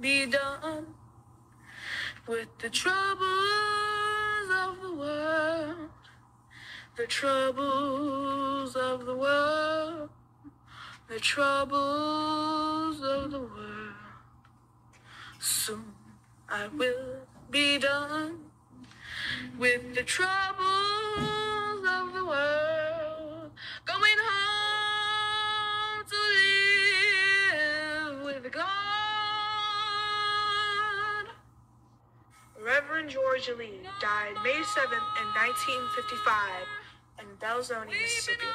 be done with the troubles of the world? The troubles of the world, the troubles of the world. Soon I will be done with the troubles George Lee died May 7th in 1955 in Belzoni, Mississippi.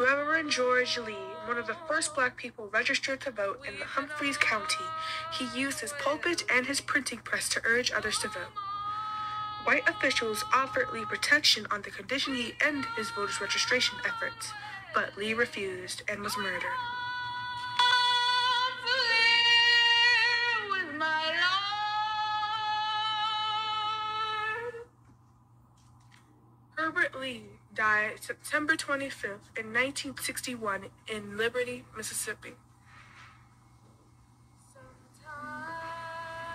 Reverend George Lee, one of the first black people registered to vote in Humphreys County, he used his pulpit and his printing press to urge others to vote. White officials offered Lee protection on the condition he end his voters' registration efforts, but Lee refused and was murdered. Herbert Lee died September 25th in 1961 in Liberty, Mississippi.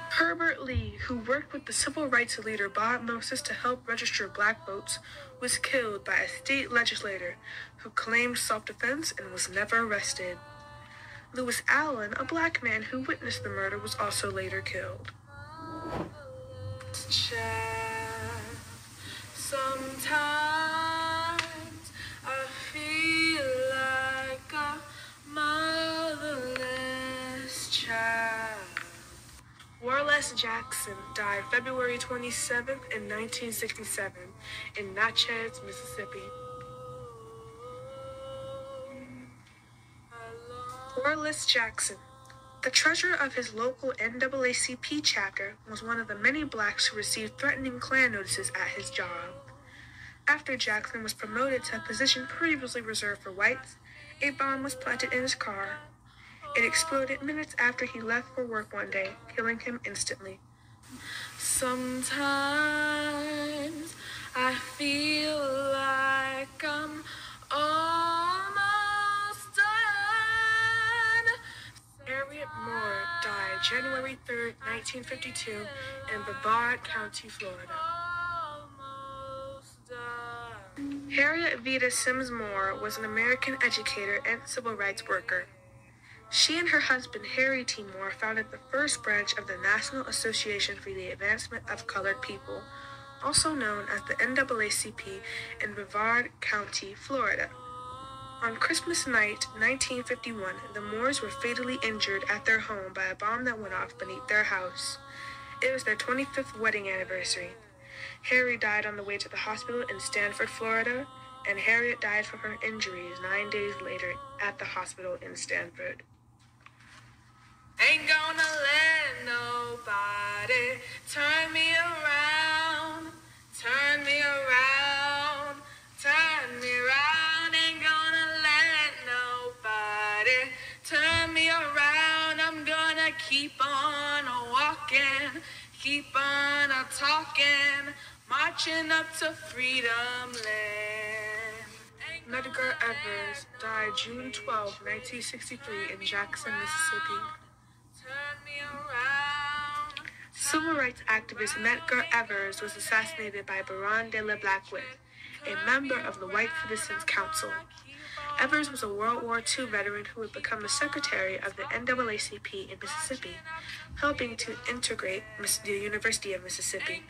Herbert Lee, who worked with the civil rights leader Bob Moses to help register black votes, was killed by a state legislator who claimed self-defense and was never arrested. Lewis Allen, a black man who witnessed the murder, was also later killed. Sometimes Wharlest Jackson died February 27th in 1967 in Natchez, Mississippi. Wharlest Jackson, the treasurer of his local NAACP chapter, was one of the many blacks who received threatening Klan notices at his job. After Jackson was promoted to a position previously reserved for whites, a bomb was planted in his car. It exploded minutes after he left for work one day, killing him instantly. Sometimes I feel like I'm almost done. Harriet Moore died January 3rd, 1952, in Brevard County, Florida. Harriet Vita Sims Moore was an American educator and civil rights worker. She and her husband, Harry T. Moore, founded the first branch of the National Association for the Advancement of Colored People, also known as the NAACP, in Brevard County, Florida. On Christmas night, 1951, the Moores were fatally injured at their home by a bomb that went off beneath their house. It was their 25th wedding anniversary. Harry died on the way to the hospital in Sanford, Florida, and Harriet died from her injuries nine days later at the hospital in Sanford. Ain't gonna let nobody turn me around, turn me around, turn me around. Ain't gonna let nobody turn me around. I'm gonna keep on walking, keep on talking, marching up to freedom land. Medgar Evers died June 12, 1963 in Jackson, Mississippi. Civil rights activist Medgar Evers was assassinated by Byron De La Beckwith, a member of the White Citizens Council. Evers was a World War II veteran who would become the secretary of the NAACP in Mississippi, helping to integrate the University of Mississippi.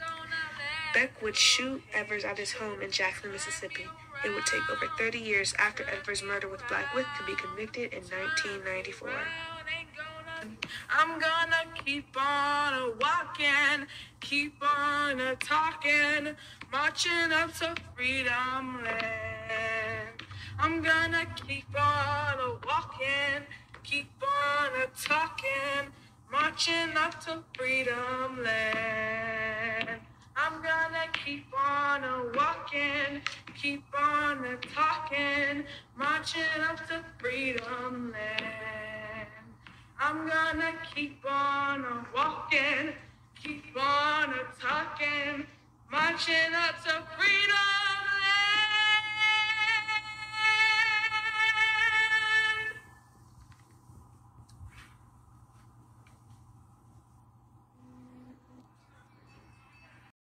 Beck would shoot Evers at his home in Jackson, Mississippi. It would take over 30 years after Evers' murder with Blackwood to be convicted in 1994. I'm gonna keep on a walking, keep on a talking, marching up to freedom land. I'm gonna keep on a walking, keep on a talking, marching up to freedom land. I'm gonna keep on a walking, keep on a talking, marching up to freedom land. I'm gonna keep on a walking, keep on a talking, marching up to freedom.